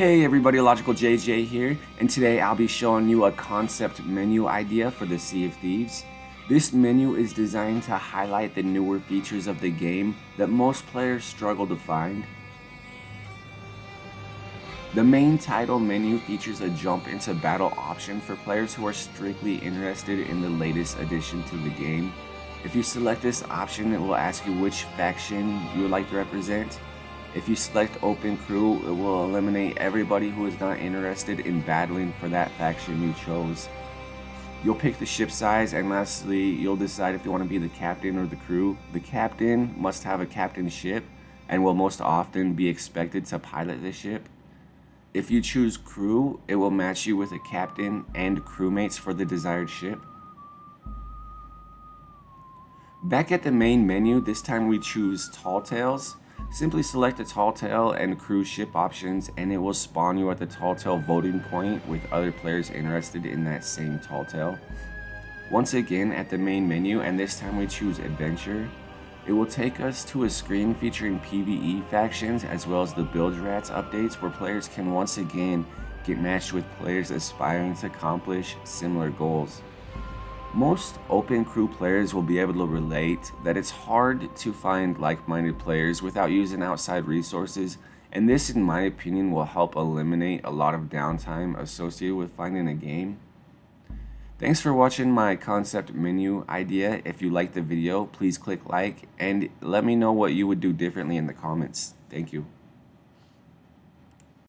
Hey everybody, Illogical JJ here, and today I'll be showing you a concept menu idea for the Sea of Thieves. This menu is designed to highlight the newer features of the game that most players struggle to find. The main title menu features a jump into battle option for players who are strictly interested in the latest addition to the game. If you select this option, it will ask you which faction you would like to represent. If you select open crew, it will eliminate everybody who is not interested in battling for that faction you chose. You'll pick the ship size and lastly, you'll decide if you want to be the captain or the crew. The captain must have a captain ship and will most often be expected to pilot the ship. If you choose crew, it will match you with a captain and crewmates for the desired ship. Back at the main menu, this time we choose Tall Tales. Simply select the Tall Tale and Crew Ship options and it will spawn you at the Tall Tale voting point with other players interested in that same Tall Tale. Once again at the main menu and this time we choose Adventure. It will take us to a screen featuring PvE factions as well as the Bilge Rats updates where players can once again get matched with players aspiring to accomplish similar goals. Most open crew players will be able to relate that it's hard to find like-minded players without using outside resources and this in my opinion will help eliminate a lot of downtime associated with finding a game. Thanks for watching my concept menu idea. If you liked the video, please click like and let me know what you would do differently in the comments. Thank you.